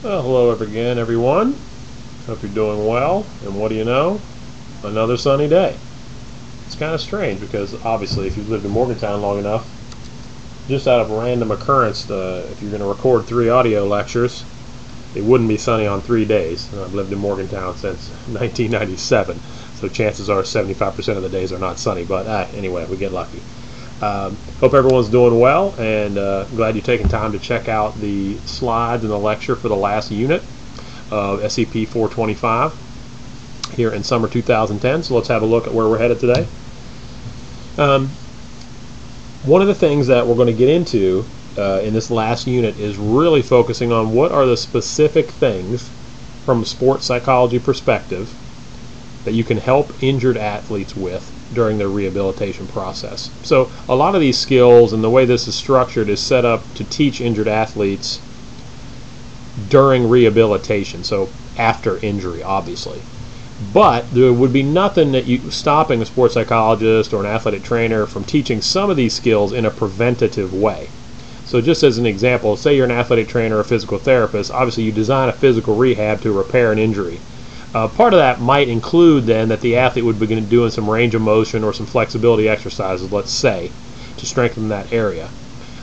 Well, hello again, everyone. Hope you're doing well. And what do you know? Another sunny day. It's kind of strange because obviously, if you've lived in Morgantown long enough, just out of random occurrence, if you're going to record three audio lectures, it wouldn't be sunny on three days. And I've lived in Morgantown since 1997, so chances are 75% of the days are not sunny. But uh, anyway, we get lucky. Um, hope everyone's doing well, and uh, glad you're taking time to check out the slides and the lecture for the last unit of SEP 425 here in summer 2010. So let's have a look at where we're headed today. Um, one of the things that we're going to get into uh, in this last unit is really focusing on what are the specific things from a sports psychology perspective that you can help injured athletes with during their rehabilitation process. So a lot of these skills and the way this is structured is set up to teach injured athletes during rehabilitation, so after injury, obviously. But there would be nothing that you stopping a sports psychologist or an athletic trainer from teaching some of these skills in a preventative way. So just as an example, say you're an athletic trainer or a physical therapist, obviously you design a physical rehab to repair an injury. Uh, part of that might include then that the athlete would begin doing some range of motion or some flexibility exercises, let's say, to strengthen that area.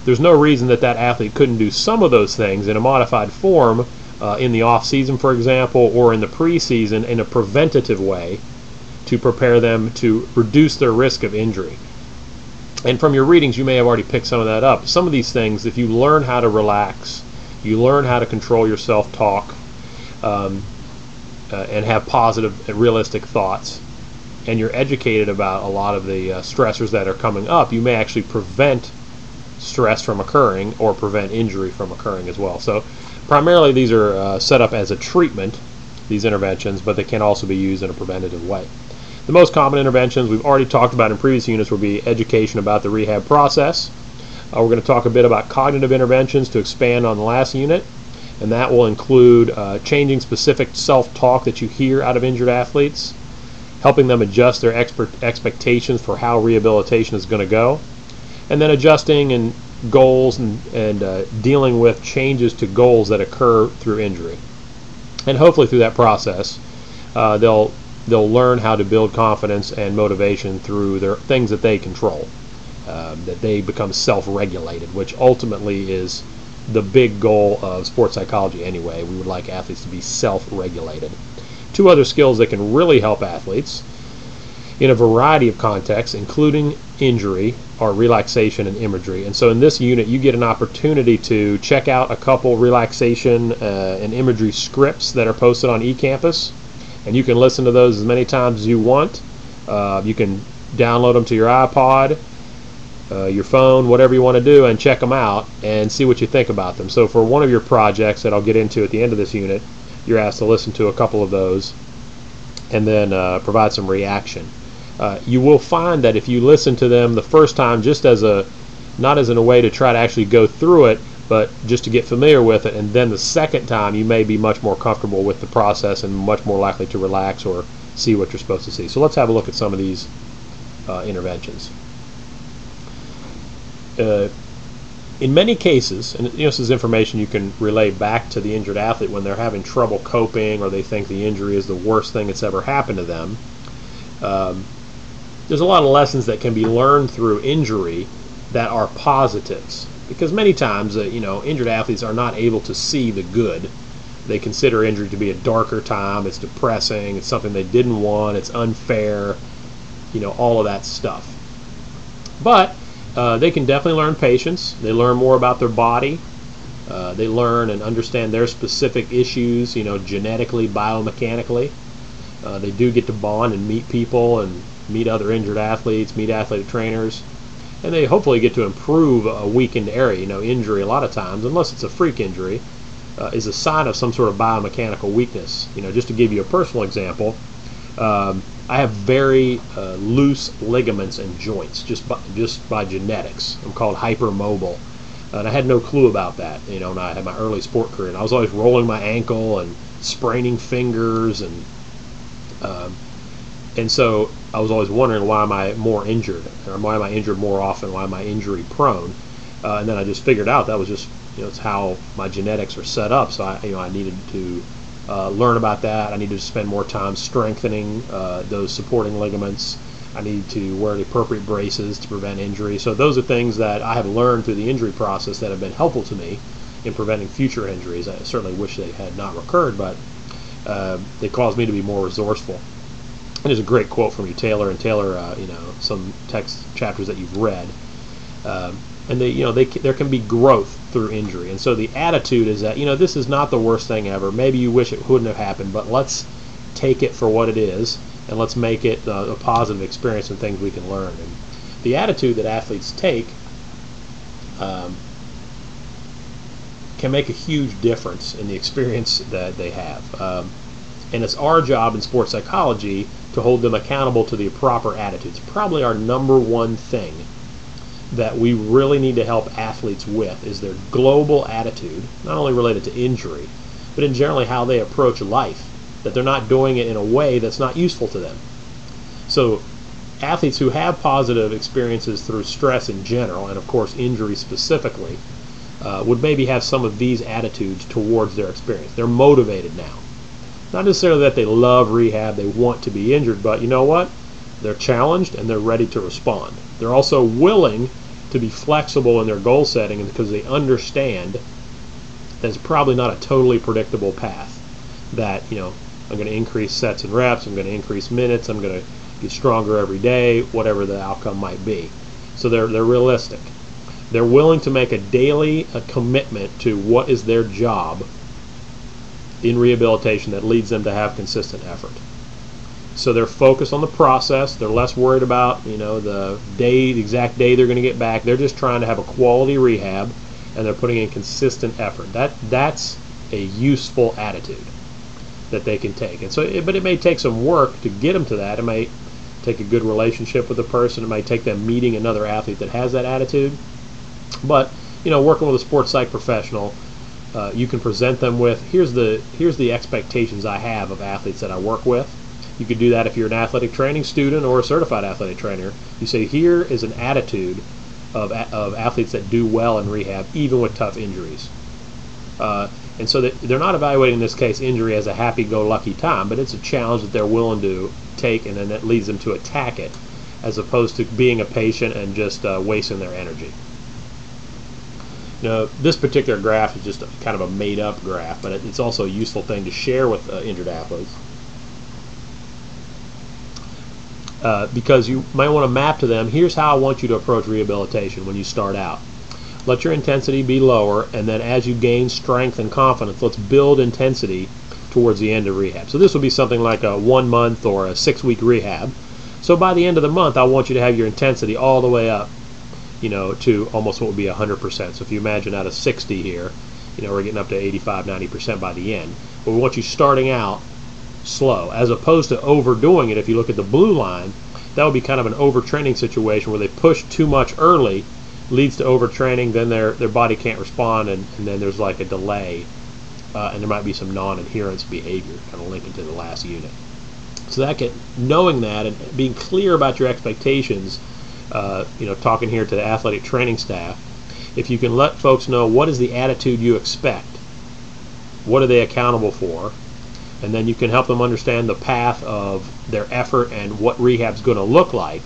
There's no reason that that athlete couldn't do some of those things in a modified form uh, in the off season, for example, or in the preseason in a preventative way to prepare them to reduce their risk of injury. And from your readings, you may have already picked some of that up. Some of these things, if you learn how to relax, you learn how to control your self talk, um, uh, and have positive and realistic thoughts, and you're educated about a lot of the uh, stressors that are coming up, you may actually prevent stress from occurring or prevent injury from occurring as well. So, primarily, these are uh, set up as a treatment, these interventions, but they can also be used in a preventative way. The most common interventions we've already talked about in previous units will be education about the rehab process. Uh, we're going to talk a bit about cognitive interventions to expand on the last unit and that will include uh, changing specific self-talk that you hear out of injured athletes, helping them adjust their expert expectations for how rehabilitation is going to go, and then adjusting and goals and, and uh, dealing with changes to goals that occur through injury. And hopefully through that process, uh, they'll they'll learn how to build confidence and motivation through their things that they control, um, that they become self-regulated, which ultimately is the big goal of sports psychology anyway. We would like athletes to be self regulated. Two other skills that can really help athletes in a variety of contexts, including injury, are relaxation and imagery. And so in this unit, you get an opportunity to check out a couple relaxation uh, and imagery scripts that are posted on eCampus. And you can listen to those as many times as you want. Uh, you can download them to your iPod uh, your phone, whatever you want to do, and check them out and see what you think about them. So for one of your projects that I'll get into at the end of this unit, you're asked to listen to a couple of those and then uh, provide some reaction. Uh, you will find that if you listen to them the first time, just as a not as in a way to try to actually go through it, but just to get familiar with it, and then the second time you may be much more comfortable with the process and much more likely to relax or see what you're supposed to see. So let's have a look at some of these uh, interventions uh, in many cases, and you know, this is information you can relay back to the injured athlete when they're having trouble coping or they think the injury is the worst thing that's ever happened to them. Um, there's a lot of lessons that can be learned through injury that are positives because many times, uh, you know, injured athletes are not able to see the good. They consider injury to be a darker time. It's depressing. It's something they didn't want. It's unfair. You know, all of that stuff. But uh, they can definitely learn patience. They learn more about their body. Uh, they learn and understand their specific issues, you know, genetically, biomechanically. Uh, they do get to bond and meet people and meet other injured athletes, meet athletic trainers, and they hopefully get to improve a weakened area. You know, injury a lot of times, unless it's a freak injury, uh, is a sign of some sort of biomechanical weakness. You know, just to give you a personal example, um, I have very uh, loose ligaments and joints just by, just by genetics. I'm called hypermobile, and I had no clue about that. You know, and I had my early sport career, and I was always rolling my ankle and spraining fingers, and um, and so I was always wondering why am I more injured, or why am I injured more often? Why am I injury prone? Uh, and then I just figured out that was just you know, it's how my genetics are set up. So I, you know, I needed to uh, learn about that. I need to spend more time strengthening uh, those supporting ligaments. I need to wear the appropriate braces to prevent injury. So those are things that I have learned through the injury process that have been helpful to me in preventing future injuries. I certainly wish they had not recurred, but uh, they caused me to be more resourceful. And there's a great quote from you, Taylor, and Taylor, uh, you know, some text chapters that you've read. Um, and they, you know, they, there can be growth through injury. And so the attitude is that, you know, this is not the worst thing ever. Maybe you wish it wouldn't have happened, but let's take it for what it is and let's make it a, a positive experience and things we can learn. And the attitude that athletes take um, can make a huge difference in the experience that they have. Um, and it's our job in sports psychology to hold them accountable to the proper attitudes. Probably our number one thing that we really need to help athletes with is their global attitude, not only related to injury, but in generally how they approach life, that they're not doing it in a way that's not useful to them. So, athletes who have positive experiences through stress in general, and of course injury specifically, uh, would maybe have some of these attitudes towards their experience. They're motivated now. Not necessarily that they love rehab, they want to be injured, but you know what? They're challenged and they're ready to respond. They're also willing to be flexible in their goal setting because they understand that it's probably not a totally predictable path. That, you know, I'm going to increase sets and reps, I'm going to increase minutes, I'm going to get stronger every day, whatever the outcome might be. So they're, they're realistic. They're willing to make a daily a commitment to what is their job in rehabilitation that leads them to have consistent effort. So they're focused on the process. They're less worried about, you know, the day, the exact day they're going to get back. They're just trying to have a quality rehab, and they're putting in consistent effort. That that's a useful attitude that they can take. And so, it, but it may take some work to get them to that. It may take a good relationship with the person. It may take them meeting another athlete that has that attitude. But you know, working with a sports psych professional, uh, you can present them with here's the here's the expectations I have of athletes that I work with you could do that if you're an athletic training student or a certified athletic trainer. You say, here is an attitude of, of athletes that do well in rehab, even with tough injuries. Uh, and so they're not evaluating in this case injury as a happy-go-lucky time, but it's a challenge that they're willing to take, and then that leads them to attack it, as opposed to being a patient and just uh, wasting their energy. Now, this particular graph is just a, kind of a made-up graph, but it's also a useful thing to share with uh, injured athletes. Uh, because you might want to map to them here's how I want you to approach rehabilitation when you start out. Let your intensity be lower, and then as you gain strength and confidence, let's build intensity towards the end of rehab. So this would be something like a one month or a six week rehab. So by the end of the month, I want you to have your intensity all the way up, you know, to almost what would be 100%. So if you imagine out of 60 here, you know, we're getting up to 85, 90% by the end. But we want you starting out slow, as opposed to overdoing it. If you look at the blue line, that would be kind of an overtraining situation where they push too much early, leads to overtraining, then their, their body can't respond, and, and then there's like a delay, uh, and there might be some non-adherence behavior, kind of linking to the last unit. So that can, knowing that and being clear about your expectations, uh, you know, talking here to the athletic training staff, if you can let folks know what is the attitude you expect, what are they accountable for, and then you can help them understand the path of their effort and what rehab's going to look like,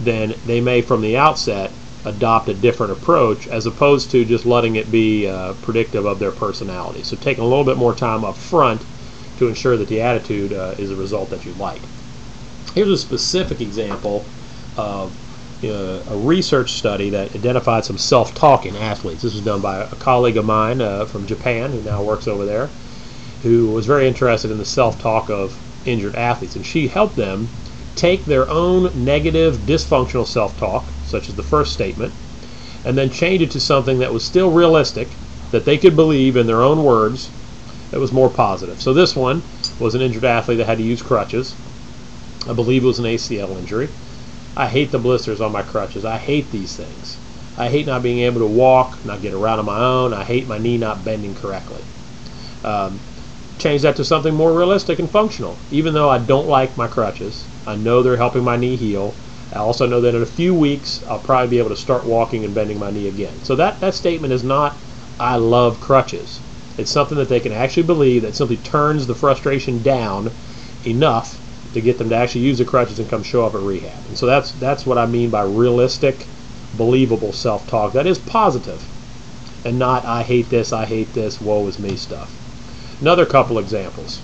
then they may from the outset adopt a different approach as opposed to just letting it be uh, predictive of their personality. So taking a little bit more time up front to ensure that the attitude uh, is a result that you like. Here's a specific example of uh, a research study that identified some self-talk in athletes. This was done by a colleague of mine uh, from Japan who now works over there who was very interested in the self-talk of injured athletes, and she helped them take their own negative, dysfunctional self-talk, such as the first statement, and then change it to something that was still realistic, that they could believe in their own words, that was more positive. So this one was an injured athlete that had to use crutches. I believe it was an ACL injury. I hate the blisters on my crutches. I hate these things. I hate not being able to walk, not get around on my own. I hate my knee not bending correctly. Um, change that to something more realistic and functional. Even though I don't like my crutches, I know they're helping my knee heal. I also know that in a few weeks I'll probably be able to start walking and bending my knee again. So that, that statement is not, I love crutches. It's something that they can actually believe that simply turns the frustration down enough to get them to actually use the crutches and come show up at rehab. And so that's that's what I mean by realistic, believable self-talk. That is positive, and not I hate this, I hate this, woe is me stuff. Another couple examples.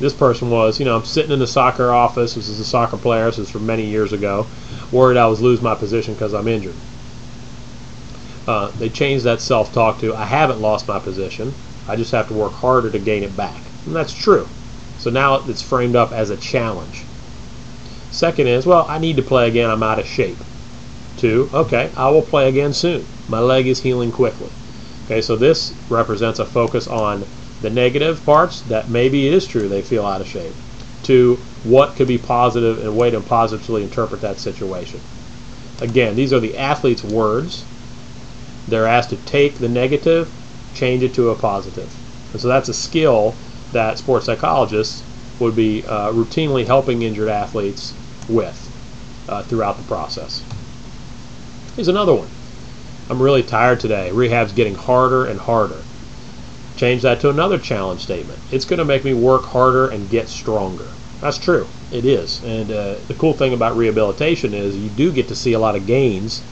This person was, you know, I'm sitting in the soccer office. This is a soccer player. This is from many years ago. Worried I was lose my position because I'm injured. Uh, they changed that self-talk to I haven't lost my position. I just have to work harder to gain it back. And that's true. So now it's framed up as a challenge. Second is, well, I need to play again. I'm out of shape. Two, okay, I will play again soon. My leg is healing quickly. Okay, so this represents a focus on the negative parts that maybe it is true they feel out of shape to what could be positive and way to positively interpret that situation. Again, these are the athlete's words. They're asked to take the negative, change it to a positive. And so that's a skill that sports psychologists would be uh, routinely helping injured athletes with uh, throughout the process. Here's another one. I'm really tired today. Rehab's getting harder and harder. Change that to another challenge statement. It's going to make me work harder and get stronger. That's true. It is. And uh, the cool thing about rehabilitation is you do get to see a lot of gains.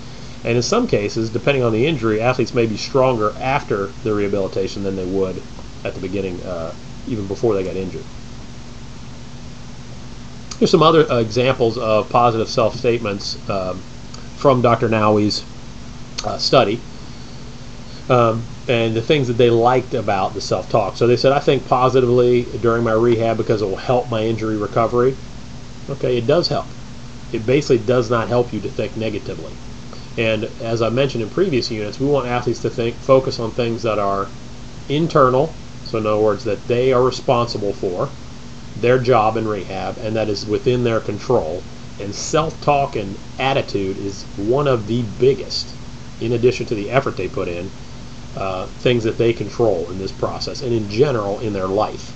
And in some cases, depending on the injury, athletes may be stronger after the rehabilitation than they would at the beginning, uh, even before they got injured. Here's some other uh, examples of positive self statements um, from Dr. Nowie's uh, study. Um, and the things that they liked about the self-talk. So they said, I think positively during my rehab because it will help my injury recovery. Okay, it does help. It basically does not help you to think negatively. And as I mentioned in previous units, we want athletes to think focus on things that are internal, so in other words, that they are responsible for, their job in rehab, and that is within their control. And self-talk and attitude is one of the biggest, in addition to the effort they put in, uh, things that they control in this process and in general in their life.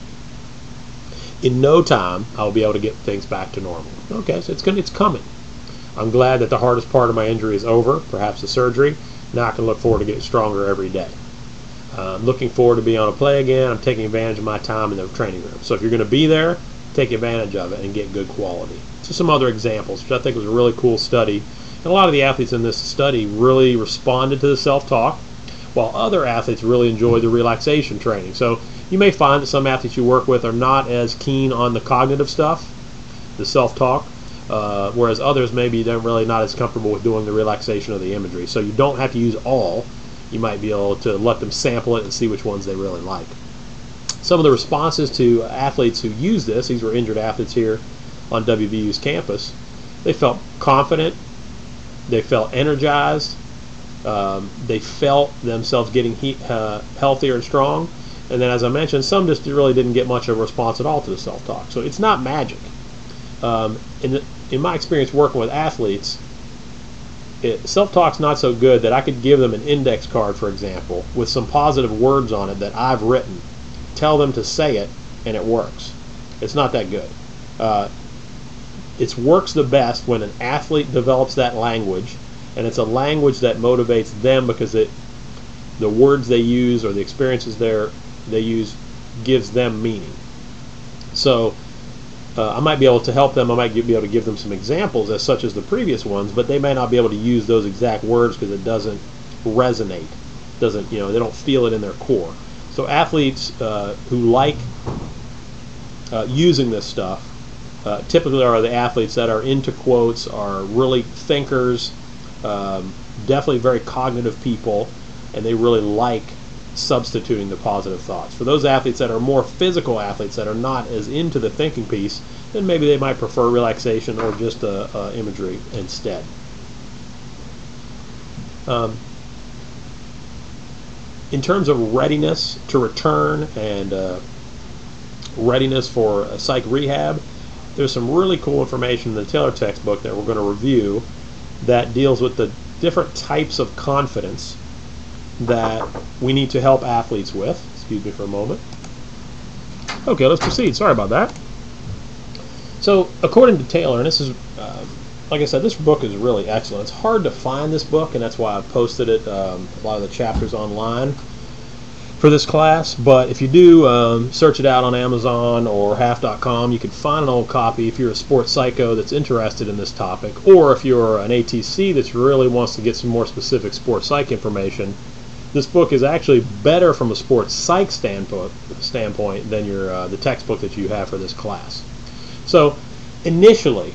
In no time, I'll be able to get things back to normal. Okay, so it's going it's coming. I'm glad that the hardest part of my injury is over, perhaps the surgery. Now I can look forward to getting stronger every day. Uh, I'm looking forward to being on a play again. I'm taking advantage of my time in the training room. So if you're going to be there, take advantage of it and get good quality. So some other examples, which I think was a really cool study. And a lot of the athletes in this study really responded to the self-talk while other athletes really enjoyed the relaxation training. So you may find that some athletes you work with are not as keen on the cognitive stuff, the self-talk, uh, whereas others maybe they're really not as comfortable with doing the relaxation of the imagery. So you don't have to use all. You might be able to let them sample it and see which ones they really like. Some of the responses to athletes who use this, these were injured athletes here on WVU's campus, they felt confident, they felt energized, um, they felt themselves getting he, uh, healthier and strong. And then, as I mentioned, some just really didn't get much of a response at all to the self-talk. So it's not magic. Um, in, the, in my experience working with athletes, self-talk's not so good that I could give them an index card, for example, with some positive words on it that I've written, tell them to say it, and it works. It's not that good. Uh, it works the best when an athlete develops that language and it's a language that motivates them because it the words they use or the experiences they they use gives them meaning. So uh, I might be able to help them. I might be able to give them some examples as such as the previous ones, but they may not be able to use those exact words because it doesn't resonate. Doesn't you know? They don't feel it in their core. So athletes uh, who like uh, using this stuff uh, typically are the athletes that are into quotes, are really thinkers, um, definitely very cognitive people, and they really like substituting the positive thoughts. For those athletes that are more physical athletes that are not as into the thinking piece, then maybe they might prefer relaxation or just uh, uh, imagery instead. Um, in terms of readiness to return and uh, readiness for psych rehab, there's some really cool information in the Taylor textbook that we're going to review that deals with the different types of confidence that we need to help athletes with. Excuse me for a moment. Okay, let's proceed. Sorry about that. So, according to Taylor, and this is, uh, like I said, this book is really excellent. It's hard to find this book, and that's why I've posted it, um, a lot of the chapters online for this class. But if you do um, search it out on Amazon or half.com, you can find an old copy if you're a sports psycho that's interested in this topic, or if you're an ATC that really wants to get some more specific sports psych information. This book is actually better from a sports psych standpoint, standpoint than your uh, the textbook that you have for this class. So, initially,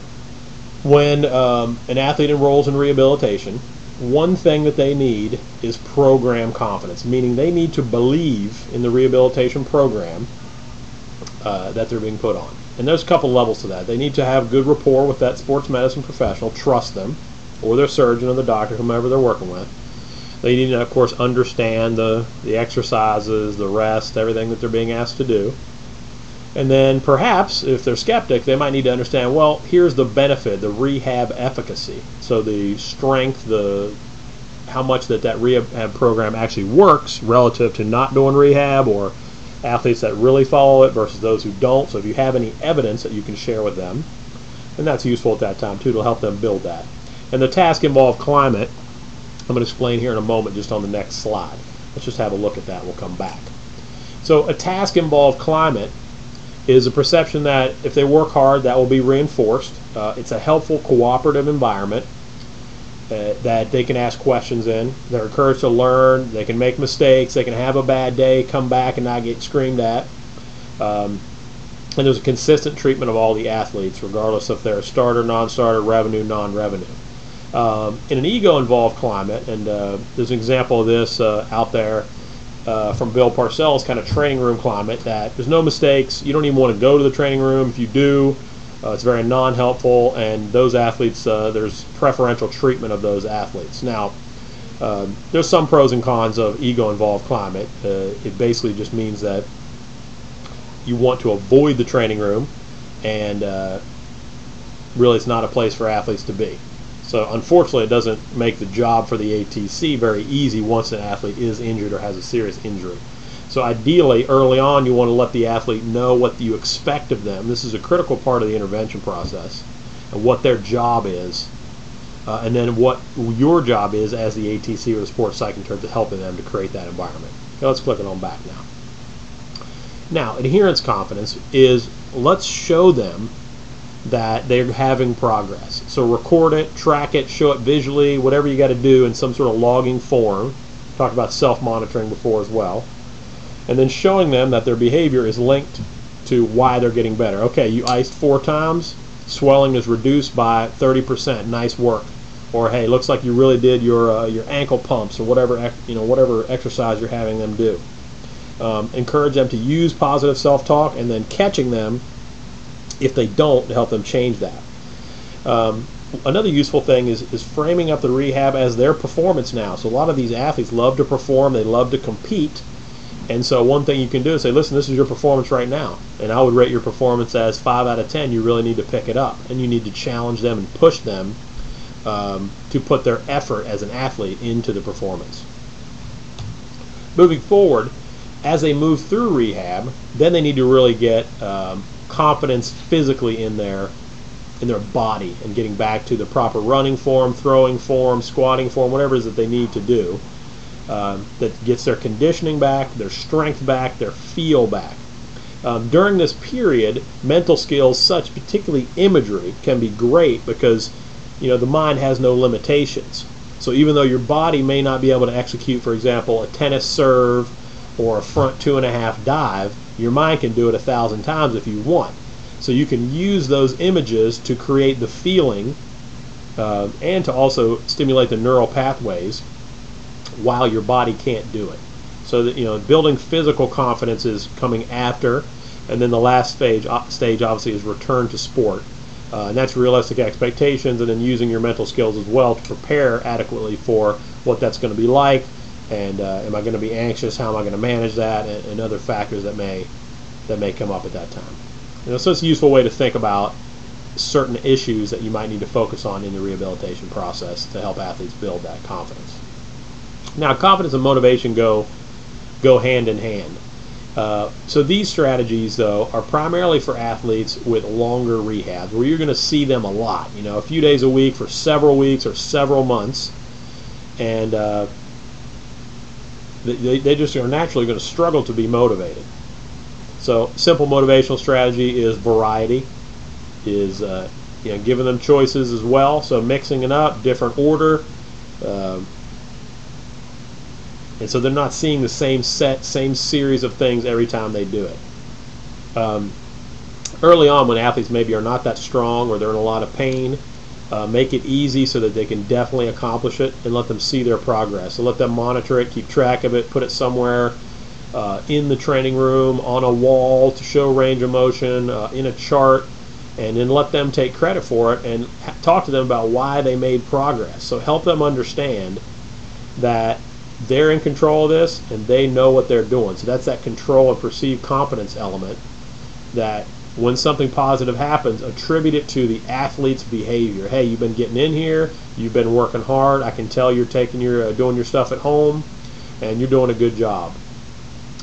when um, an athlete enrolls in rehabilitation, one thing that they need is program confidence, meaning they need to believe in the rehabilitation program uh, that they're being put on. And there's a couple levels to that. They need to have good rapport with that sports medicine professional, trust them, or their surgeon or the doctor, whomever they're working with. They need to, of course, understand the, the exercises, the rest, everything that they're being asked to do. And then perhaps, if they're skeptic, they might need to understand, well, here's the benefit, the rehab efficacy. So the strength, the how much that that rehab program actually works relative to not doing rehab or athletes that really follow it versus those who don't. So if you have any evidence that you can share with them, and that's useful at that time too to help them build that. And the task involved climate, I'm going to explain here in a moment just on the next slide. Let's just have a look at that. We'll come back. So a task involved climate is a perception that if they work hard, that will be reinforced. Uh, it's a helpful cooperative environment uh, that they can ask questions in. They're encouraged to learn. They can make mistakes. They can have a bad day, come back, and not get screamed at. Um, and there's a consistent treatment of all the athletes, regardless if they're a starter, non-starter, revenue, non-revenue. Um, in an ego-involved climate, and uh, there's an example of this uh, out there uh, from Bill Parcells kind of training room climate that there's no mistakes. You don't even want to go to the training room. If you do, uh, it's very non-helpful, and those athletes, uh, there's preferential treatment of those athletes. Now, um, there's some pros and cons of ego-involved climate. Uh, it basically just means that you want to avoid the training room, and uh, really, it's not a place for athletes to be. So unfortunately, it doesn't make the job for the ATC very easy once an athlete is injured or has a serious injury. So ideally, early on, you want to let the athlete know what you expect of them. This is a critical part of the intervention process, and what their job is, uh, and then what your job is as the ATC or the sports psych in terms of helping them to create that environment. Okay, let's click it on back now. Now, adherence confidence is let's show them that they're having progress. So record it, track it, show it visually, whatever you got to do in some sort of logging form. Talked about self-monitoring before as well. And then showing them that their behavior is linked to why they're getting better. Okay, you iced four times, swelling is reduced by 30%. Nice work. Or hey, looks like you really did your uh, your ankle pumps or whatever you know whatever exercise you're having them do. Um, encourage them to use positive self-talk and then catching them if they don't, to help them change that. Um, another useful thing is, is framing up the rehab as their performance now. So a lot of these athletes love to perform, they love to compete. And so one thing you can do is say, listen, this is your performance right now. And I would rate your performance as 5 out of 10. You really need to pick it up. And you need to challenge them and push them um, to put their effort as an athlete into the performance. Moving forward, as they move through rehab, then they need to really get um, confidence physically in their in their body and getting back to the proper running form, throwing form, squatting form, whatever it is that they need to do. Uh, that gets their conditioning back, their strength back, their feel back. Um, during this period, mental skills, such particularly imagery, can be great because you know the mind has no limitations. So even though your body may not be able to execute, for example, a tennis serve or a front two and a half dive, your mind can do it a thousand times if you want. So you can use those images to create the feeling uh, and to also stimulate the neural pathways while your body can't do it. So that you know, building physical confidence is coming after, and then the last stage stage obviously is return to sport, uh, and that's realistic expectations, and then using your mental skills as well to prepare adequately for what that's going to be like, and uh, am I going to be anxious? How am I going to manage that? And, and, other factors that may that may come up at that time. You know, so it's a useful way to think about certain issues that you might need to focus on in the rehabilitation process to help athletes build that confidence. Now, confidence and motivation go go hand in hand, Uh, so these strategies, though, are primarily for athletes with longer rehabs, where you're going to see them a lot. You know, a few days a week for several weeks or several months, and uh, they, they just are naturally going to struggle to be motivated. So, simple motivational strategy is variety, is uh, you know giving them choices as well. So mixing it up, different order. Um, and so they're not seeing the same set, same series of things every time they do it. Um, early on, when athletes maybe are not that strong or they're in a lot of pain, uh, make it easy so that they can definitely accomplish it and let them see their progress. So let them monitor it, keep track of it, put it somewhere uh, in the training room, on a wall to show range of motion, uh, in a chart, and then let them take credit for it and talk to them about why they made progress. So help them understand that they're in control of this and they know what they're doing. So that's that control and perceived competence element that when something positive happens, attribute it to the athlete's behavior. Hey, you've been getting in here, you've been working hard. I can tell you're taking your uh, doing your stuff at home, and you're doing a good job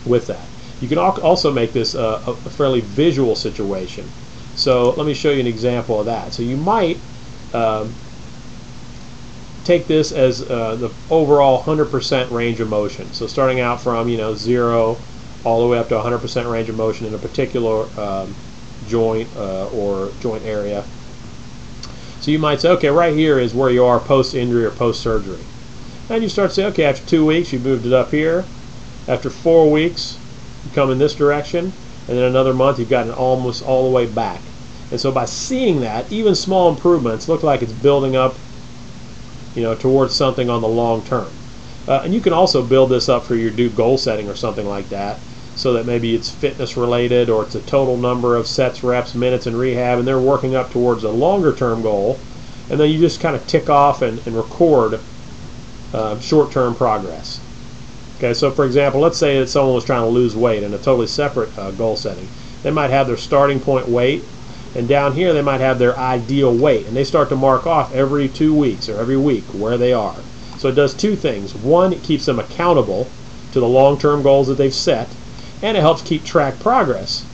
with that. You can also make this uh, a fairly visual situation. So let me show you an example of that. So you might um, take this as uh, the overall 100% range of motion. So starting out from you know zero all the way up to 100% range of motion in a particular um, joint uh, or joint area. So you might say, okay, right here is where you are post-injury or post-surgery. And you start to say, okay, after two weeks, you moved it up here. After four weeks, you come in this direction. And then another month, you've gotten almost all the way back. And so by seeing that, even small improvements look like it's building up you know, towards something on the long term. Uh, and you can also build this up for your do goal setting or something like that so that maybe it's fitness related or it's a total number of sets, reps, minutes in rehab, and they're working up towards a longer term goal. And then you just kind of tick off and, and record uh, short term progress. Okay, so for example, let's say that someone was trying to lose weight in a totally separate uh, goal setting. They might have their starting point weight and down here, they might have their ideal weight, and they start to mark off every two weeks or every week where they are. So it does two things. One, it keeps them accountable to the long-term goals that they've set, and it helps keep track progress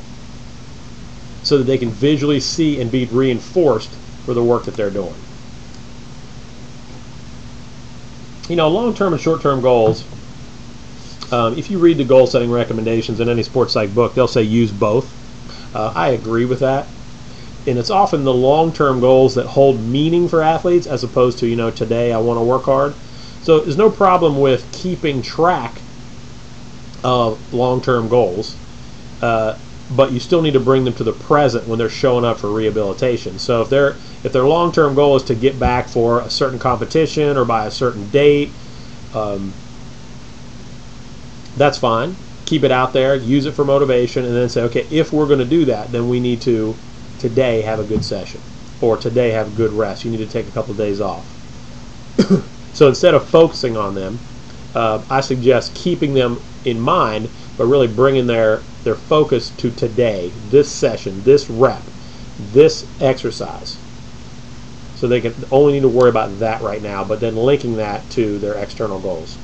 so that they can visually see and be reinforced for the work that they're doing. You know, long-term and short-term goals, um, if you read the goal setting recommendations in any sports psych book, they'll say use both. Uh, I agree with that and it's often the long-term goals that hold meaning for athletes as opposed to you know today I want to work hard. So there's no problem with keeping track of long-term goals, uh, but you still need to bring them to the present when they're showing up for rehabilitation. So if their if their long-term goal is to get back for a certain competition or by a certain date, um, that's fine. Keep it out there, use it for motivation, and then say, okay, if we're going to do that, then we need to today have a good session or today have good rest. You need to take a couple of days off. so instead of focusing on them, uh, I suggest keeping them in mind, but really bringing their their focus to today, this session, this rep, this exercise. So they can only need to worry about that right now, but then linking that to their external goals.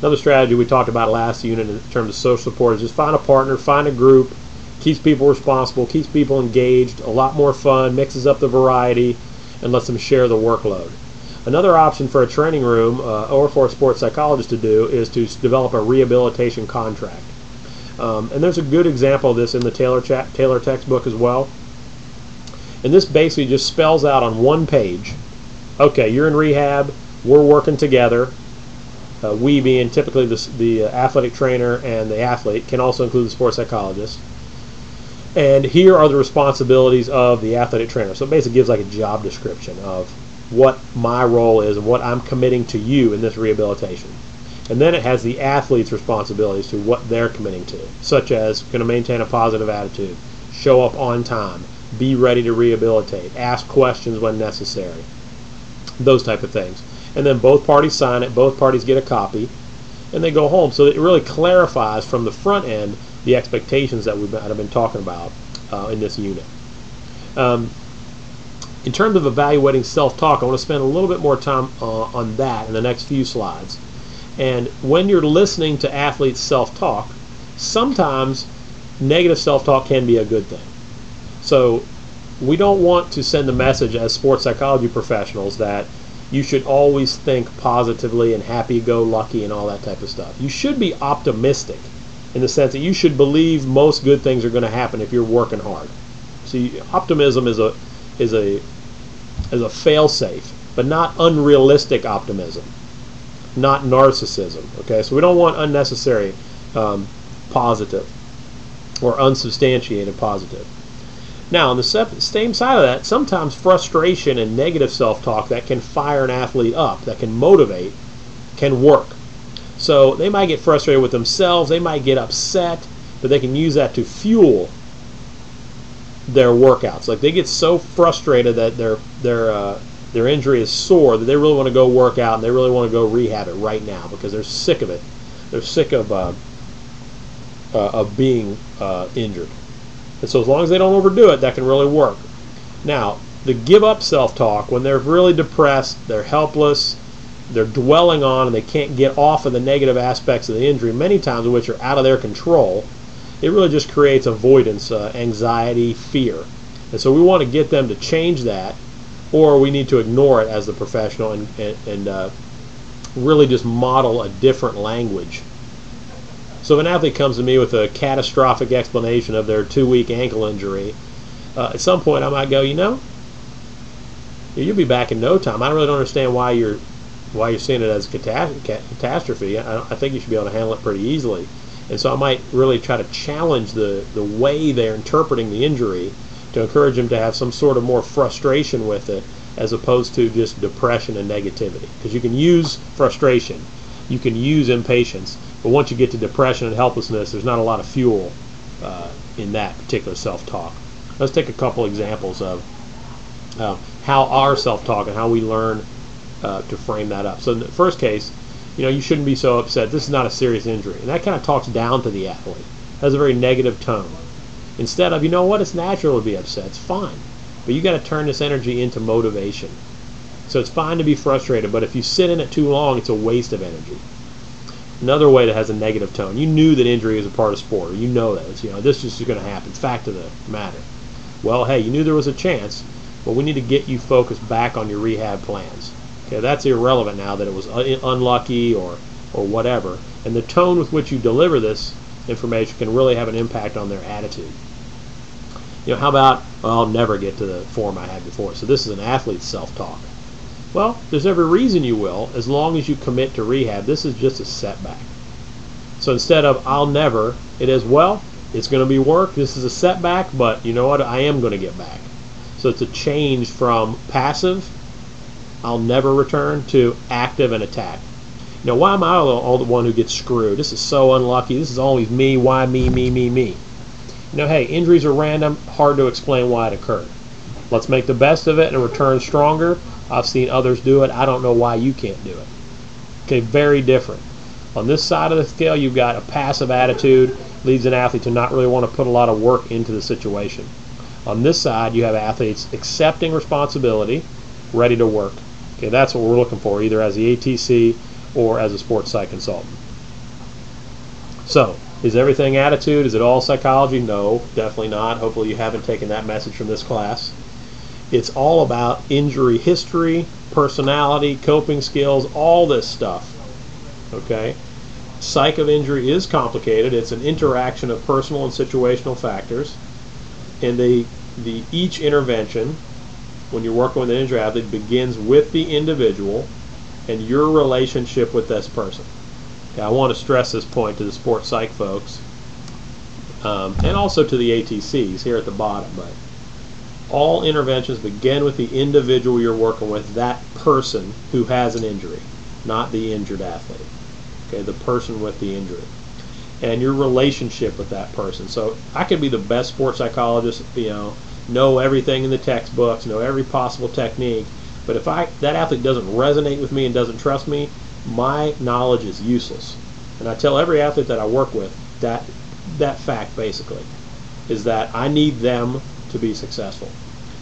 Another strategy we talked about last unit in terms of social support is just find a partner, find a group, keeps people responsible, keeps people engaged, a lot more fun, mixes up the variety, and lets them share the workload. Another option for a training room uh, or for a sports psychologist to do is to develop a rehabilitation contract. Um, and there's a good example of this in the Taylor, Taylor textbook as well. And this basically just spells out on one page okay, you're in rehab, we're working together. Uh, we being typically the, the athletic trainer and the athlete, can also include the sports psychologist and here are the responsibilities of the athletic trainer. So it basically gives like a job description of what my role is and what I'm committing to you in this rehabilitation. And then it has the athlete's responsibilities to what they're committing to, such as going to maintain a positive attitude, show up on time, be ready to rehabilitate, ask questions when necessary, those type of things. And then both parties sign it, both parties get a copy, and they go home. So it really clarifies from the front end the expectations that we've been, have been talking about uh, in this unit. Um, in terms of evaluating self-talk, I want to spend a little bit more time uh, on that in the next few slides. And when you're listening to athletes self-talk, sometimes negative self-talk can be a good thing. So we don't want to send the message as sports psychology professionals that you should always think positively and happy-go-lucky and all that type of stuff. You should be optimistic in the sense that you should believe most good things are going to happen if you're working hard. See, optimism is a is a is a fail-safe, but not unrealistic optimism, not narcissism. Okay, so we don't want unnecessary um, positive or unsubstantiated positive. Now, on the same side of that, sometimes frustration and negative self-talk that can fire an athlete up, that can motivate, can work. So they might get frustrated with themselves, they might get upset, but they can use that to fuel their workouts. Like they get so frustrated that their their uh, their injury is sore that they really want to go work out and they really want to go rehab it right now because they're sick of it. They're sick of uh, uh, of being uh, injured. And so as long as they don't overdo it, that can really work. Now, the give up self-talk when they're really depressed, they're helpless, they're dwelling on and they can't get off of the negative aspects of the injury, many times which are out of their control, it really just creates avoidance, uh, anxiety, fear. And so we want to get them to change that, or we need to ignore it as the professional and, and, and uh, really just model a different language. So if an athlete comes to me with a catastrophic explanation of their two-week ankle injury, uh, at some point I might go, you know, you'll be back in no time. I really don't understand why you're why you're seeing it as a catastrophe. I, I, think you should be able to handle it pretty easily. And so I might really try to challenge the, the way they're interpreting the injury to encourage them to have some sort of more frustration with it as opposed to just depression and negativity. Because you can use frustration, you can use impatience, but once you get to depression and helplessness, there's not a lot of fuel uh, in that particular self-talk. Let's take a couple examples of uh, how our self-talk and how we learn uh, to frame that up. So in the first case, you know, you shouldn't be so upset. This is not a serious injury. And that kind of talks down to the athlete. Has a very negative tone. Instead of, you know what, it's natural to be upset. It's fine. But you got to turn this energy into motivation. So it's fine to be frustrated, but if you sit in it too long, it's a waste of energy. Another way that has a negative tone. You knew that injury is a part of sport. You know that. It's, you know, this is going to happen. Fact of the matter. Well, hey, you knew there was a chance, but we need to get you focused back on your rehab plans. Okay, that's irrelevant now that it was unlucky or or whatever. And the tone with which you deliver this information can really have an impact on their attitude. You know, how about well, I'll never get to the form I had before. So this is an athlete's self-talk. Well, there's every reason you will, as long as you commit to rehab. This is just a setback. So instead of I'll never, it is well, it's going to be work. This is a setback, but you know what? I am going to get back. So it's a change from passive I'll never return to active and attack. Now, why am I all the one who gets screwed? This is so unlucky. This is always me. Why me, me, me, me? You know, hey, injuries are random. Hard to explain why it occurred. Let's make the best of it and return stronger. I've seen others do it. I don't know why you can't do it. Okay, very different. On this side of the scale, you've got a passive attitude, leads an athlete to not really want to put a lot of work into the situation. On this side, you have athletes accepting responsibility, ready to work. Okay, that's what we're looking for, either as the ATC or as a sports psych consultant. So, is everything attitude? Is it all psychology? No, definitely not. Hopefully you haven't taken that message from this class. It's all about injury history, personality, coping skills, all this stuff. Okay? Psych of injury is complicated. It's an interaction of personal and situational factors. And the, the each intervention when you're working with an injured athlete begins with the individual and your relationship with this person. Okay, I want to stress this point to the sports psych folks um, and also to the ATCs here at the bottom. But all interventions begin with the individual you're working with, that person who has an injury, not the injured athlete. Okay, the person with the injury. And your relationship with that person. So I could be the best sports psychologist, you know, know everything in the textbooks, know every possible technique. But if I that athlete doesn't resonate with me and doesn't trust me, my knowledge is useless. And I tell every athlete that I work with that that fact basically is that I need them to be successful.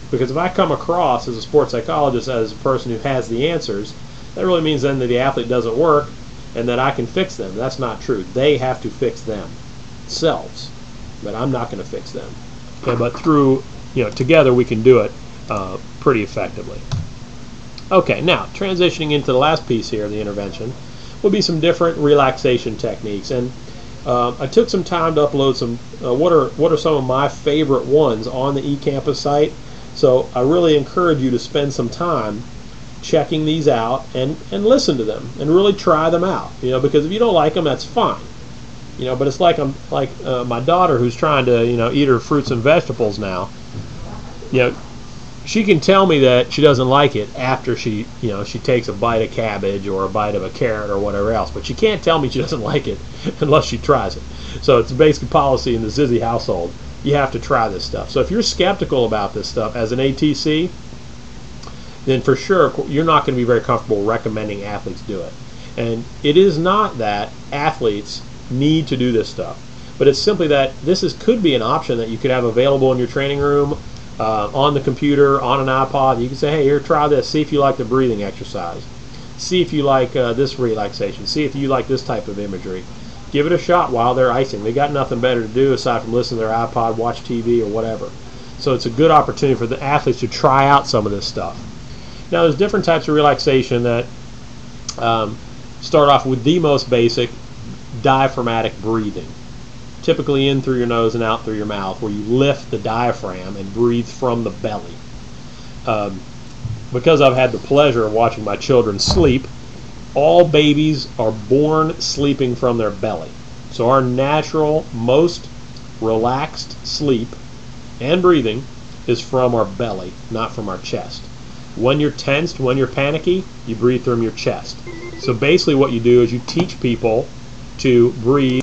Because if I come across as a sports psychologist as a person who has the answers, that really means then that the athlete doesn't work and that I can fix them. That's not true. They have to fix them. themselves, but I'm not going to fix them. Okay, but through you know together we can do it uh, pretty effectively. Okay, now transitioning into the last piece here of the intervention will be some different relaxation techniques, and uh, I took some time to upload some. Uh, what are what are some of my favorite ones on the eCampus site? So I really encourage you to spend some time checking these out and and listen to them and really try them out. You know, because if you don't like them, that's fine. You know, but it's like I'm like uh, my daughter who's trying to you know eat her fruits and vegetables now. You know, she can tell me that she doesn't like it after she you know she takes a bite of cabbage or a bite of a carrot or whatever else. But she can't tell me she doesn't like it unless she tries it. So it's a basic policy in the Zizzi household. You have to try this stuff. So if you're skeptical about this stuff as an ATC, then for sure you're not going to be very comfortable recommending athletes do it. And it is not that athletes need to do this stuff, but it's simply that this is could be an option that you could have available in your training room, uh, on the computer, on an iPod. You can say, hey, here, try this. See if you like the breathing exercise. See if you like uh, this relaxation. See if you like this type of imagery. Give it a shot while they're icing. They got nothing better to do aside from listen to their iPod, watch TV, or whatever. So it's a good opportunity for the athletes to try out some of this stuff. Now, there's different types of relaxation that um, start off with the most basic diaphragmatic breathing. Typically in through your nose and out through your mouth, where you lift the diaphragm and breathe from the belly. Um, because I've had the pleasure of watching my children sleep, all babies are born sleeping from their belly. So our natural, most relaxed sleep and breathing is from our belly, not from our chest. When you're tensed, when you're panicky, you breathe from your chest. So basically, what you do is you teach people to breathe.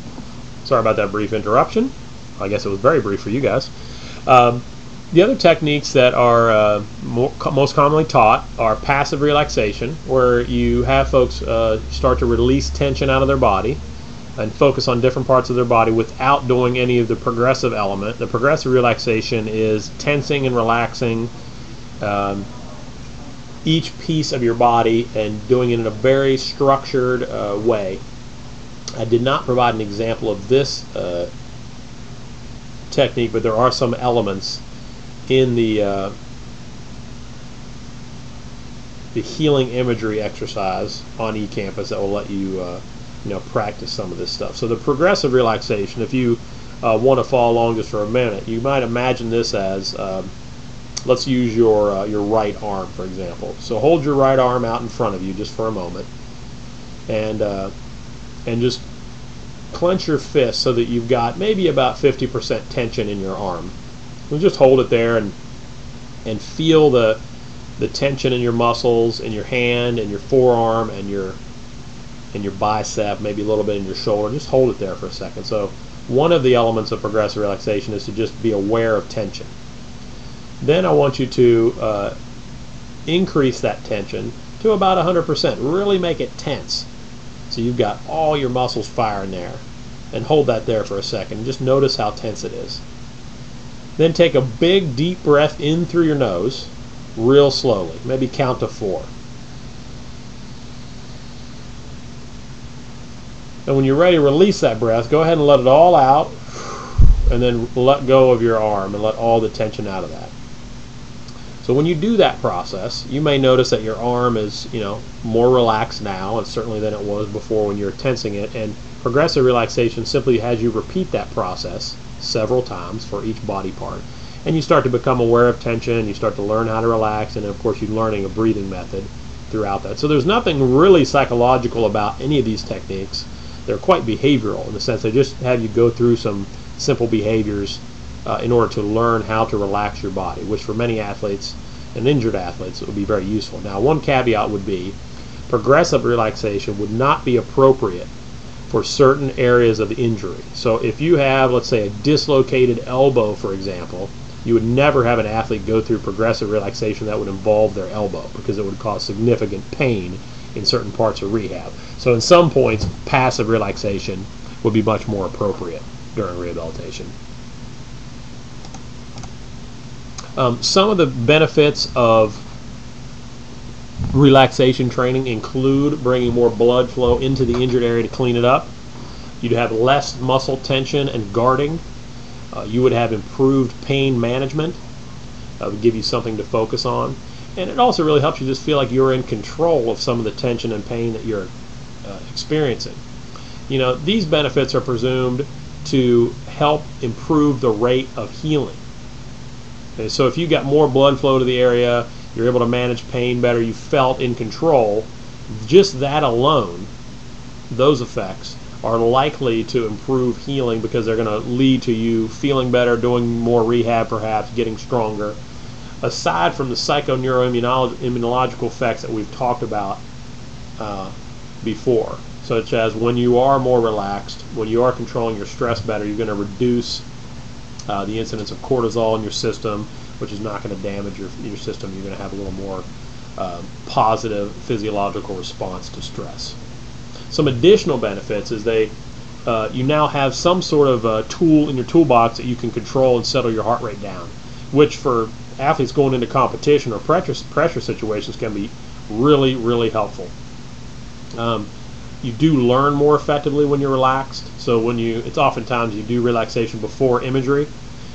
Sorry about that brief interruption. I guess it was very brief for you guys. Um, the other techniques that are uh, more, most commonly taught are passive relaxation, where you have folks uh, start to release tension out of their body and focus on different parts of their body without doing any of the progressive element. The progressive relaxation is tensing and relaxing. Um, each piece of your body and doing it in a very structured uh, way. I did not provide an example of this uh, technique, but there are some elements in the uh, the healing imagery exercise on eCampus that will let you uh, you know practice some of this stuff. So the progressive relaxation, if you uh, want to follow along just for a minute, you might imagine this as um, let's use your uh, your right arm for example. So hold your right arm out in front of you just for a moment, and uh, and just clench your fist so that you've got maybe about 50% tension in your arm. And just hold it there and and feel the the tension in your muscles, in your hand, and your forearm, and your and your bicep, maybe a little bit in your shoulder. Just hold it there for a second. So one of the elements of progressive relaxation is to just be aware of tension. Then I want you to uh, increase that tension to about 100%. Really make it tense. So you've got all your muscles firing there. And hold that there for a second. Just notice how tense it is. Then take a big deep breath in through your nose, real slowly. Maybe count to four. And when you're ready release that breath, go ahead and let it all out. And then let go of your arm and let all the tension out of that. So when you do that process, you may notice that your arm is, you know, more relaxed now, and certainly than it was before when you were tensing it. And progressive relaxation simply has you repeat that process several times for each body part. And you start to become aware of tension, you start to learn how to relax, and of course you're learning a breathing method throughout that. So there's nothing really psychological about any of these techniques. They're quite behavioral in the sense they just have you go through some simple behaviors uh, in order to learn how to relax your body, which for many athletes and injured athletes would be very useful. Now, one caveat would be progressive relaxation would not be appropriate for certain areas of injury. So if you have, let's say, a dislocated elbow, for example, you would never have an athlete go through progressive relaxation that would involve their elbow because it would cause significant pain in certain parts of rehab. So in some points, passive relaxation would be much more appropriate during rehabilitation. Um, some of the benefits of relaxation training include bringing more blood flow into the injured area to clean it up. You'd have less muscle tension and guarding. Uh, you would have improved pain management. That would give you something to focus on. And it also really helps you just feel like you're in control of some of the tension and pain that you're uh, experiencing. You know, these benefits are presumed to help improve the rate of healing. Okay, so if you got more blood flow to the area, you're able to manage pain better, you felt in control, just that alone, those effects are likely to improve healing because they're going to lead to you feeling better, doing more rehab perhaps, getting stronger. Aside from the psychoneuroimmunological effects that we've talked about uh, before, such as when you are more relaxed, when you are controlling your stress better, you're going to reduce uh, the incidence of cortisol in your system, which is not going to damage your, your system. You're going to have a little more uh, positive physiological response to stress. Some additional benefits is they uh, you now have some sort of tool in your toolbox that you can control and settle your heart rate down, which for athletes going into competition or pressure, pressure situations can be really, really helpful. Um, you do learn more effectively when you're relaxed. So when you, it's oftentimes you do relaxation before imagery.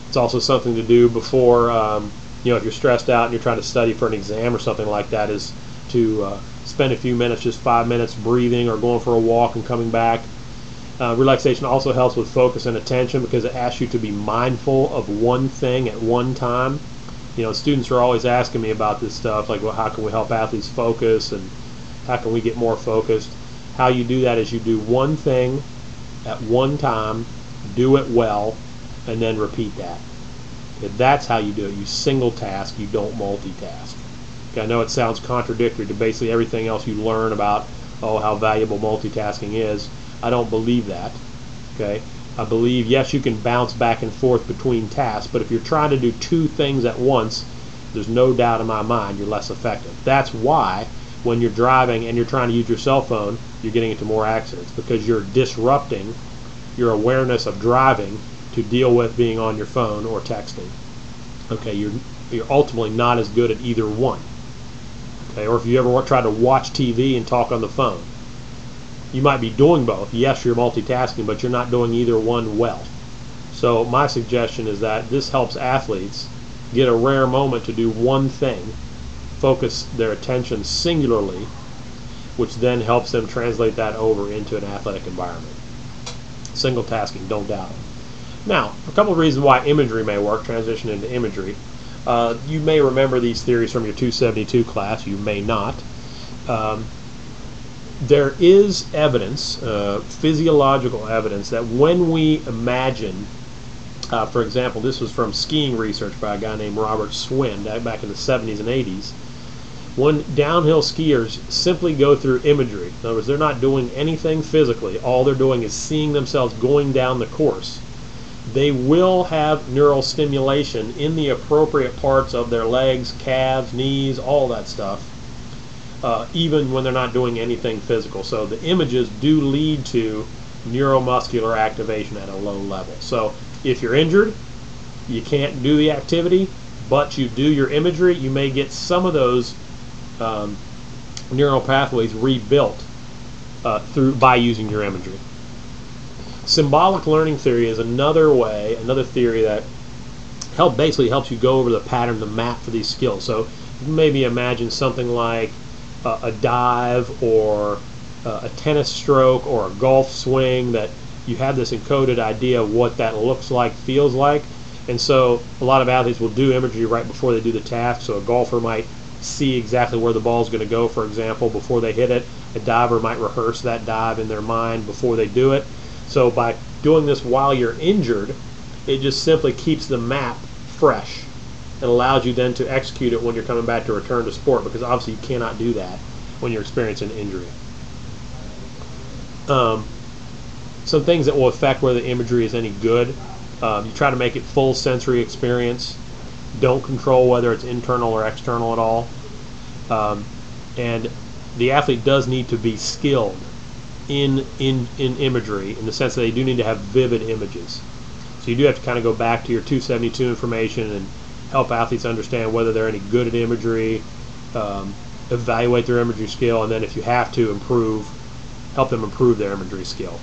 It's also something to do before, um, you know, if you're stressed out and you're trying to study for an exam or something like that, is to uh, spend a few minutes, just five minutes breathing or going for a walk and coming back. Uh, relaxation also helps with focus and attention because it asks you to be mindful of one thing at one time. You know, students are always asking me about this stuff, like, well, how can we help athletes focus and how can we get more focused? How you do that is you do one thing at one time, do it well, and then repeat that. That's how you do it. You single task, you don't multitask. Okay, I know it sounds contradictory to basically everything else you learn about oh how valuable multitasking is. I don't believe that. Okay, I believe yes you can bounce back and forth between tasks, but if you're trying to do two things at once, there's no doubt in my mind you're less effective. That's why when you're driving and you're trying to use your cell phone, you're getting into more accidents because you're disrupting your awareness of driving to deal with being on your phone or texting. Okay, you're you're ultimately not as good at either one. Okay, or if you ever try to watch TV and talk on the phone, you might be doing both. Yes, you're multitasking, but you're not doing either one well. So my suggestion is that this helps athletes get a rare moment to do one thing focus their attention singularly, which then helps them translate that over into an athletic environment. Single tasking, don't doubt it. Now, a couple of reasons why imagery may work, transition into imagery. Uh, you may remember these theories from your 272 class, you may not. Um, there is evidence, uh, physiological evidence, that when we imagine, uh, for example, this was from skiing research by a guy named Robert Suinn back in the 70s and 80s, when downhill skiers simply go through imagery, in other words, they're not doing anything physically, all they're doing is seeing themselves going down the course, they will have neural stimulation in the appropriate parts of their legs, calves, knees, all that stuff, uh, even when they're not doing anything physical. So the images do lead to neuromuscular activation at a low level. So if you're injured, you can't do the activity, but you do your imagery, you may get some of those um, neural pathways rebuilt uh, through by using your imagery. Symbolic learning theory is another way, another theory that help basically helps you go over the pattern, the map for these skills. So maybe imagine something like uh, a dive or uh, a tennis stroke or a golf swing that you have this encoded idea of what that looks like, feels like. And so a lot of athletes will do imagery right before they do the task. So a golfer might see exactly where the ball is going to go, for example, before they hit it. A diver might rehearse that dive in their mind before they do it. So by doing this while you're injured, it just simply keeps the map fresh and allows you then to execute it when you're coming back to return to sport because obviously you cannot do that when you're experiencing injury. Um, some things that will affect whether the imagery is any good. Um, you try to make it full sensory experience don't control whether it's internal or external at all. Um, and the athlete does need to be skilled in, in, in imagery in the sense that they do need to have vivid images. So you do have to kind of go back to your 272 information and help athletes understand whether they're any good at imagery, um, evaluate their imagery skill, and then if you have to improve, help them improve their imagery skill.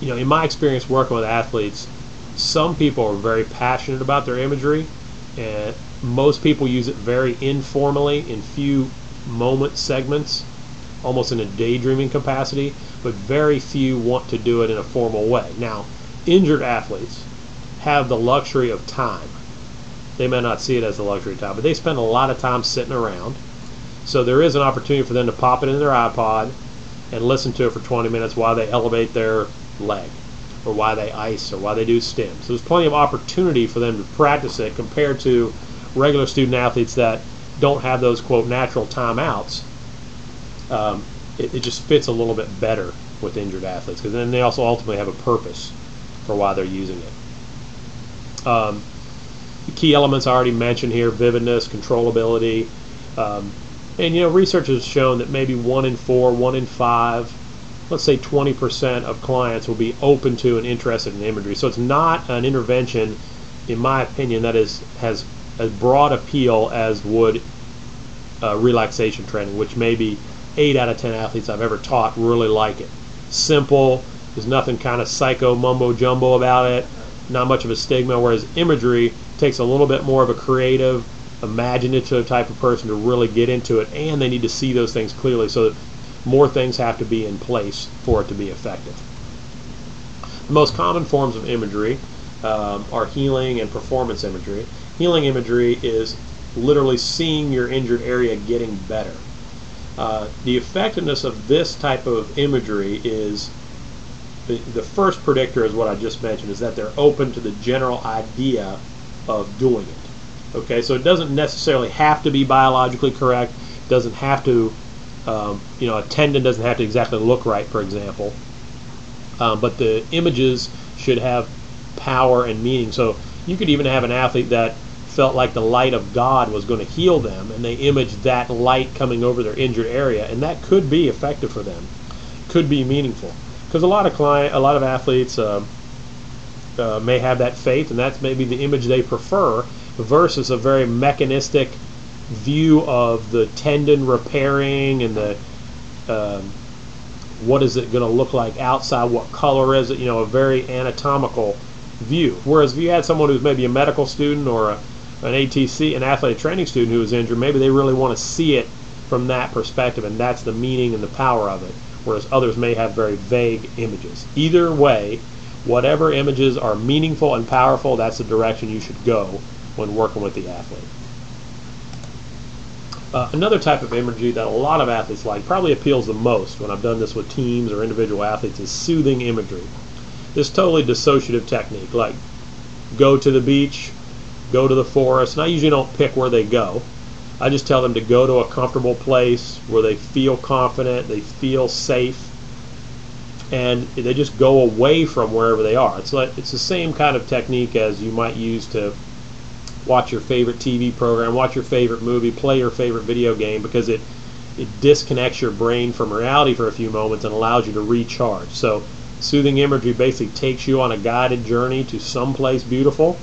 You know, in my experience working with athletes, some people are very passionate about their imagery, and most people use it very informally in few moment segments, almost in a daydreaming capacity, but very few want to do it in a formal way. Now, injured athletes have the luxury of time. They may not see it as the luxury of time, but they spend a lot of time sitting around. So there is an opportunity for them to pop it in their iPod and listen to it for 20 minutes while they elevate their leg or why they ice or why they do stim. So there's plenty of opportunity for them to practice it compared to regular student athletes that don't have those quote natural timeouts. Um, it, it, just fits a little bit better with injured athletes because then they also ultimately have a purpose for why they're using it. Um, the key elements I already mentioned here: vividness, controllability, um, and you know research has shown that maybe one in four, one in five let's say 20% of clients will be open to and interested in imagery. So it's not an intervention, in my opinion, that is has as broad appeal as would uh, relaxation training, which maybe eight out of ten athletes I've ever taught really like it. Simple, there's nothing kind of psycho mumbo jumbo about it, not much of a stigma. Whereas imagery takes a little bit more of a creative, imaginative type of person to really get into it, and they need to see those things clearly. So that more things have to be in place for it to be effective. The most common forms of imagery um, are healing and performance imagery. Healing imagery is literally seeing your injured area getting better. Uh, the effectiveness of this type of imagery is the, the first predictor is what I just mentioned is that they're open to the general idea of doing it. Okay, so it doesn't necessarily have to be biologically correct, it doesn't have to um, you know, a tendon doesn't have to exactly look right, for example. Um, but the images should have power and meaning. So you could even have an athlete that felt like the light of God was going to heal them, and they image that light coming over their injured area, and that could be effective for them, could be meaningful. Because a lot of client, a lot of athletes uh, uh, may have that faith, and that's maybe the image they prefer, versus a very mechanistic view of the tendon repairing and the um, what is it going to look like outside, what color is it, you know, a very anatomical view. Whereas if you had someone who's maybe a medical student or a, an ATC, an athletic training student who is injured, maybe they really want to see it from that perspective, and that's the meaning and the power of it. Whereas others may have very vague images. Either way, whatever images are meaningful and powerful, that's the direction you should go when working with the athlete. Uh, another type of imagery that a lot of athletes like, probably appeals the most when I've done this with teams or individual athletes, is soothing imagery. This totally dissociative technique, like go to the beach, go to the forest, and I usually don't pick where they go. I just tell them to go to a comfortable place where they feel confident, they feel safe, and they just go away from wherever they are. It's like it's the same kind of technique as you might use to watch your favorite TV program, watch your favorite movie, play your favorite video game because it it disconnects your brain from reality for a few moments and allows you to recharge. So soothing imagery basically takes you on a guided journey to someplace beautiful,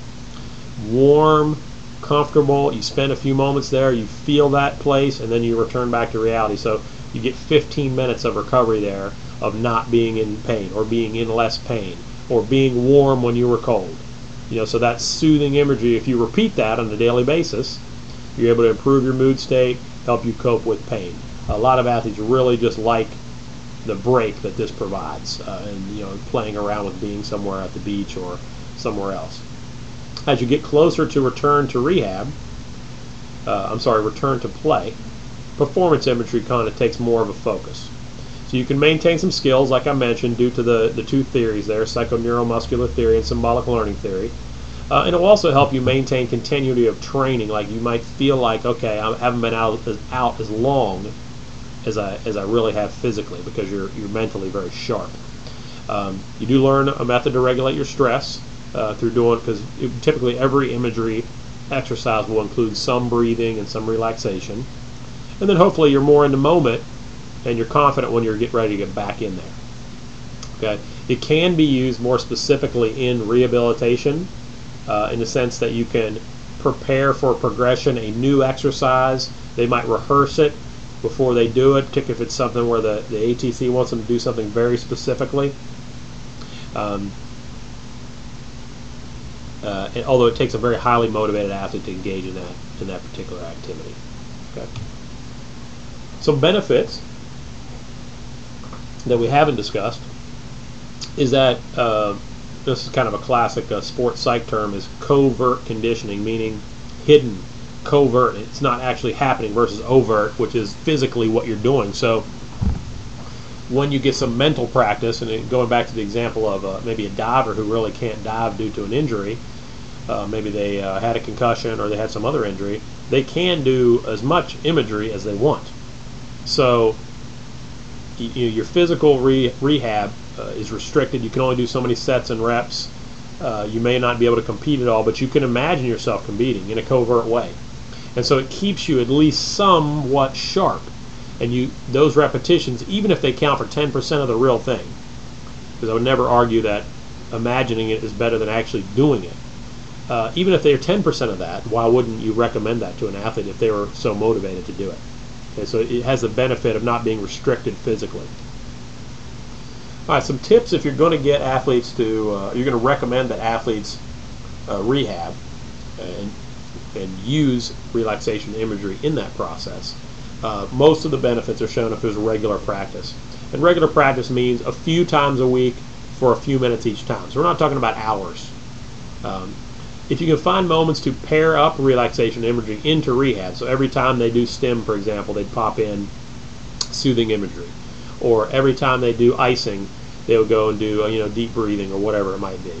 warm, comfortable. You spend a few moments there, you feel that place, and then you return back to reality. So you get 15 minutes of recovery there of not being in pain or being in less pain or being warm when you were cold. You know, so that soothing imagery, if you repeat that on a daily basis, you're able to improve your mood state, help you cope with pain. A lot of athletes really just like the break that this provides, uh, and you know, playing around with being somewhere at the beach or somewhere else. As you get closer to return to rehab, uh, I'm sorry, return to play, performance imagery kind of takes more of a focus. So you can maintain some skills, like I mentioned, due to the, the two theories there, psychoneuromuscular theory and symbolic learning theory. Uh, and it will also help you maintain continuity of training. Like you might feel like, okay, I haven't been out as, out as long as I as I really have physically because you're you're mentally very sharp. Um, you do learn a method to regulate your stress uh, through doing because typically every imagery exercise will include some breathing and some relaxation, and then hopefully you're more in the moment and you're confident when you're getting ready to get back in there. Okay, it can be used more specifically in rehabilitation, uh, in the sense that you can prepare for progression, a new exercise. They might rehearse it before they do it, particularly if it's something where the, the ATC wants them to do something very specifically. Um, uh, and although it takes a very highly motivated athlete to engage in that in that particular activity. Okay. Some benefits that we haven't discussed is that uh, this is kind of a classic uh, sports psych term is covert conditioning, meaning hidden, covert. It's not actually happening versus overt, which is physically what you're doing. So when you get some mental practice, and going back to the example of uh, maybe a diver who really can't dive due to an injury, uh, maybe they uh, had a concussion or they had some other injury, they can do as much imagery as they want. So you, your physical re- rehab uh, is restricted. You can only do so many sets and reps. Uh, you may not be able to compete at all, but you can imagine yourself competing in a covert way. And so it keeps you at least somewhat sharp. And you those repetitions, even if they count for 10% of the real thing, because I would never argue that imagining it is better than actually doing it. Uh, even if they're 10% of that, why wouldn't you recommend that to an athlete if they were so motivated to do it? Okay, so it has the benefit of not being restricted physically. All right, some tips if you're going to get athletes to, uh, you're going to recommend that athletes uh, rehab and, and use relaxation imagery in that process. Uh, most of the benefits are shown if there's regular practice. And regular practice means a few times a week for a few minutes each time. So we're not talking about hours. Um, if you can find moments to pair up relaxation imagery into rehab, so every time they do stim, for example, they'd pop in soothing imagery or every time they do icing, they would go and do uh, you know deep breathing or whatever it might be.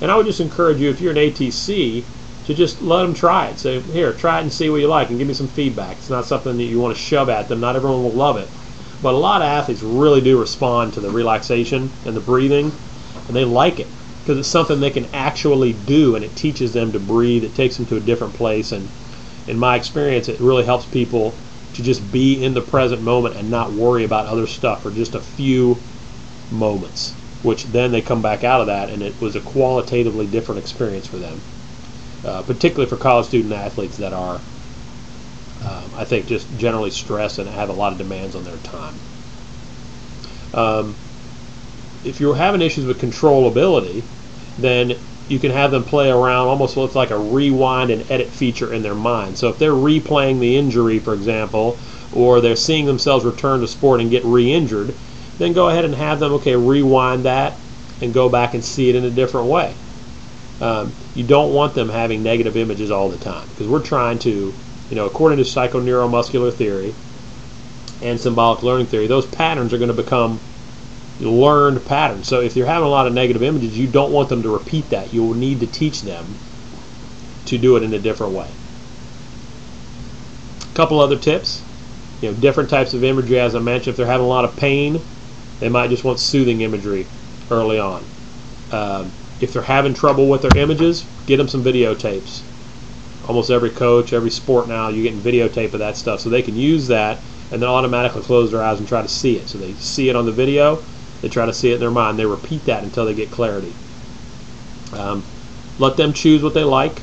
And I would just encourage you, if you're an ATC, to just let them try it. Say, here, try it and see what you like, and give me some feedback. It's not something that you want to shove at them. Not everyone will love it, but a lot of athletes really do respond to the relaxation and the breathing, and they like it because it's something they can actually do, and it teaches them to breathe. It takes them to a different place, and in my experience, it really helps people to just be in the present moment and not worry about other stuff for just a few moments, which then they come back out of that and it was a qualitatively different experience for them, uh, particularly for college student athletes that are, um, I think, just generally stressed and have a lot of demands on their time. Um, if you're having issues with controllability, then you can have them play around almost looks like a rewind and edit feature in their mind. So if they're replaying the injury, for example, or they're seeing themselves return to sport and get re-injured, then go ahead and have them, okay, rewind that and go back and see it in a different way. Um, you don't want them having negative images all the time because we're trying to, you know, according to psychoneuromuscular theory and symbolic learning theory, those patterns are going to become learned patterns. So if you're having a lot of negative images, you don't want them to repeat that. You will need to teach them to do it in a different way. A couple other tips. You know, different types of imagery, as I mentioned, if they're having a lot of pain, they might just want soothing imagery early on. Um, if they're having trouble with their images, get them some videotapes. Almost every coach, every sport now, you're getting videotape of that stuff, so they can use that and then automatically close their eyes and try to see it. So they see it on the video, they try to see it in their mind. They repeat that until they get clarity. Um, let them choose what they like,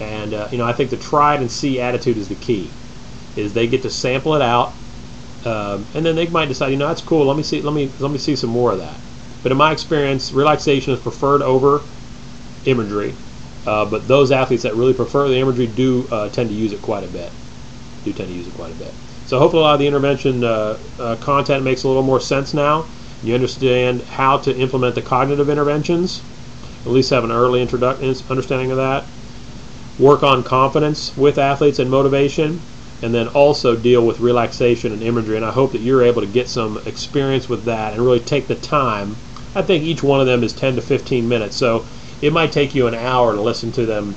and uh, you know I think the try it and see attitude is the key. Is they get to sample it out, um, and then they might decide, you know, that's cool. Let me see. Let me let me see some more of that. But in my experience, relaxation is preferred over imagery. Uh, but those athletes that really prefer the imagery do uh, tend to use it quite a bit. Do tend to use it quite a bit. So hopefully a lot of the intervention uh, uh, content makes a little more sense now. You understand how to implement the cognitive interventions. At least have an early understanding of that. Work on confidence with athletes and motivation and then also deal with relaxation and imagery. And I hope that you're able to get some experience with that and really take the time. I think each one of them is 10 to 15 minutes, so it might take you an hour to listen to them,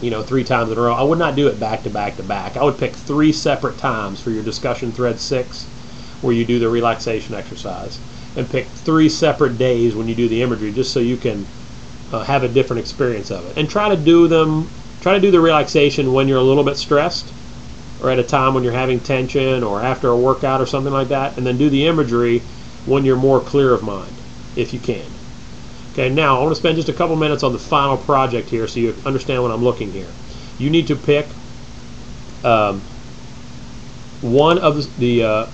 you know, three times in a row. I would not do it back to back to back. I would pick three separate times for your discussion thread six, where you do the relaxation exercise, and pick three separate days when you do the imagery, just so you can uh, have a different experience of it. And try to do them, try to do the relaxation when you're a little bit stressed or at a time when you're having tension or after a workout or something like that, and then do the imagery when you're more clear of mind, if you can. Okay, now I want to spend just a couple minutes on the final project here so you understand what I'm looking here. You need to pick um, one of the, uh,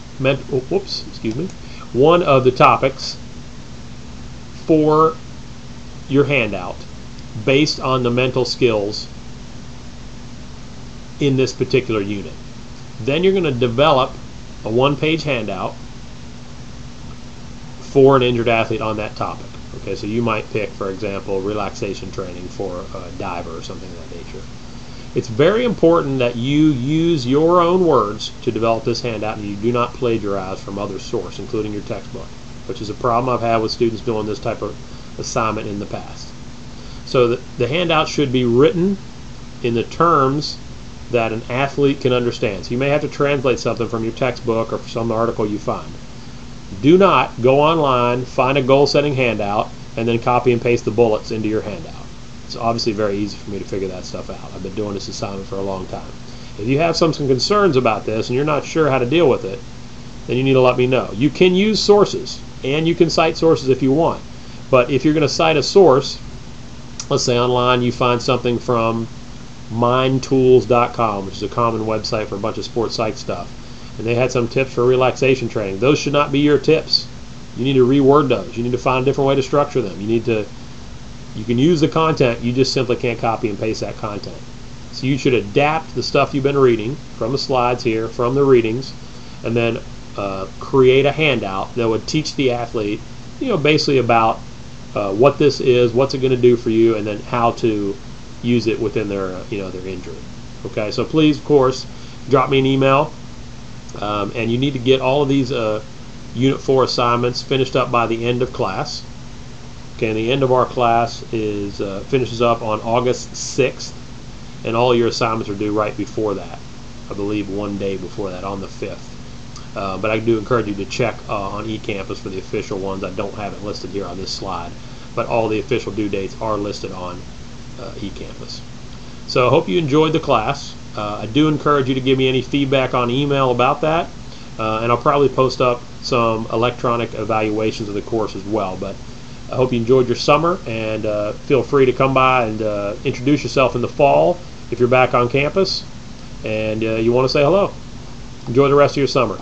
whoops, excuse me, one of the topics for your handout based on the mental skills in this particular unit. Then you're going to develop a one-page handout for an injured athlete on that topic. Okay, so you might pick, for example, relaxation training for a diver or something of that nature. It's very important that you use your own words to develop this handout and you do not plagiarize from other source, including your textbook, which is a problem I've had with students doing this type of assignment in the past. So the, the handout should be written in the terms that an athlete can understand. So you may have to translate something from your textbook or some article you find. Do not go online, find a goal setting handout, and then copy and paste the bullets into your handout. It's obviously very easy for me to figure that stuff out. I've been doing this assignment for a long time. If you have some, some concerns about this and you're not sure how to deal with it, then you need to let me know. You can use sources and you can cite sources if you want. But if you're going to cite a source, let's say online you find something from mindtools.com, which is a common website for a bunch of sports psych stuff, and they had some tips for relaxation training. Those should not be your tips. You need to reword those. You need to find a different way to structure them. You need to you can use the content, you just simply can't copy and paste that content. So you should adapt the stuff you've been reading from the slides here, from the readings, and then uh, create a handout that would teach the athlete, you know, basically about uh, what this is, what's it going to do for you, and then how to use it within their, uh, you know, their injury. Okay, so please, of course, drop me an email, um, and you need to get all of these uh, Unit 4 assignments finished up by the end of class. And the end of our class is uh, finishes up on August 6th, and all your assignments are due right before that. I believe one day before that, on the 5th. Uh, but I do encourage you to check uh, on eCampus for the official ones. I don't have it listed here on this slide, but all the official due dates are listed on uh, eCampus. So I hope you enjoyed the class. Uh, I do encourage you to give me any feedback on email about that, uh, and I'll probably post up some electronic evaluations of the course as well. But I hope you enjoyed your summer and uh, feel free to come by and uh, introduce yourself in the fall if you're back on campus and uh, you want to say hello. Enjoy the rest of your summer.